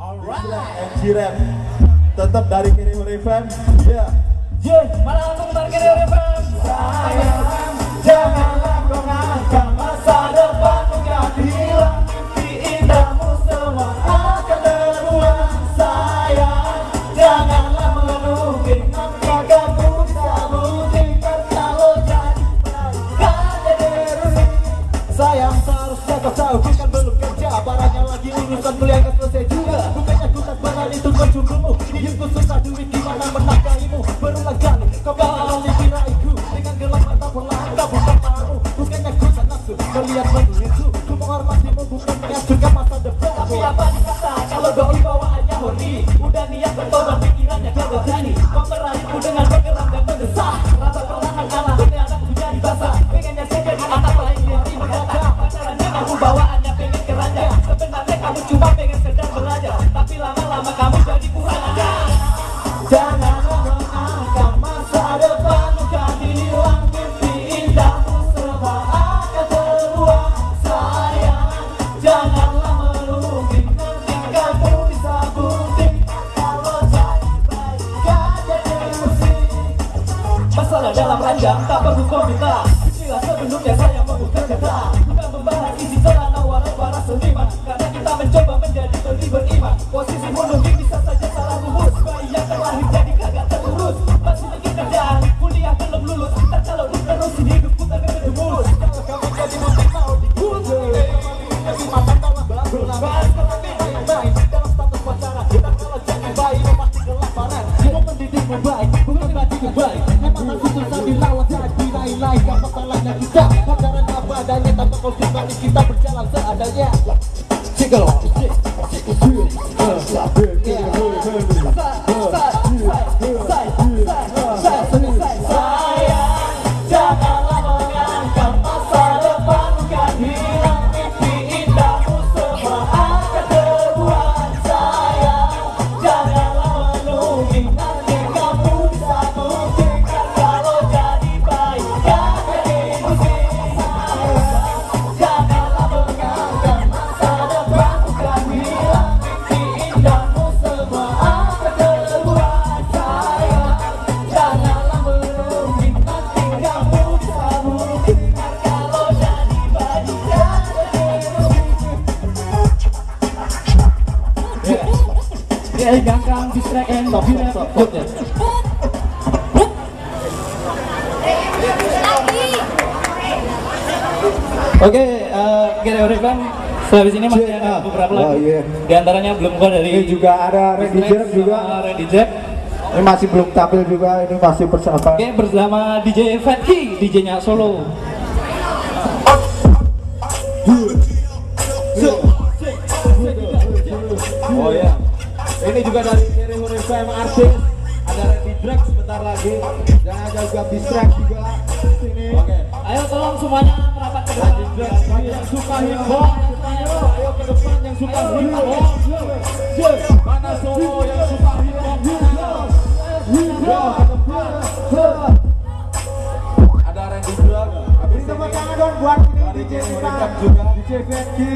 MG Rap. Tetap dari kiri Revamp ya Ye, mana untuk target RFM? sayang janganlah kau ngangkat masa depanmu gak hilang mimpi indahmu semua akan terulang sayang janganlah menunggu maka kamu bisa buktikan kalau jadi gak jadi rugi sayang seharusnya kau tahu bukan belum kerja. Barangnya lagi urusan kuliah mencumbumu yang ku susah duit gimana menafkahimu. Berulang kali kau dikiraiku dengan gelap mata perlahan kau bukan malu bukannya ku tak nafsu melihat menurutku ku menghormatimu bukan menghancurkan masa depan Tapi apa dikata kalau doi bawaannya horny Udah niat bertobat pikirannya kau berani Tak perlu kau minta Bismillah sebelumnya saya memutar kata Bukan membahas isi celana waras-waras seniman. Karena kita mencoba menjadi beli beriman. Posisi Tanpa kau kita berjalan seadanya Ya, ganggang distract and top Jogja Oke, uh, Gere Orifan Sehabis ini masih ada beberapa Oh, lagu iya. Di antaranya belum keluar dari Ini juga ada Randy Jack juga. Randy Jack Ini masih belum tampil juga, ini masih persiapan. Oke, bersama DJ Fatki, DJ-nya solo ini juga dari Kiri Huruf FM artis ada Randy Drag sebentar lagi dan ada juga Bistrek juga di sini. Oke, Ayo tolong semuanya merapat ke depan Randy yang suka hip hop, ayo, ayo ke depan yang suka hip hop. Mana Solo yang suka hip hop? Ke depan. Ada Randy Drag, habis Tepuk ini tangan dong buat ini DJ juga. DJ Fatki.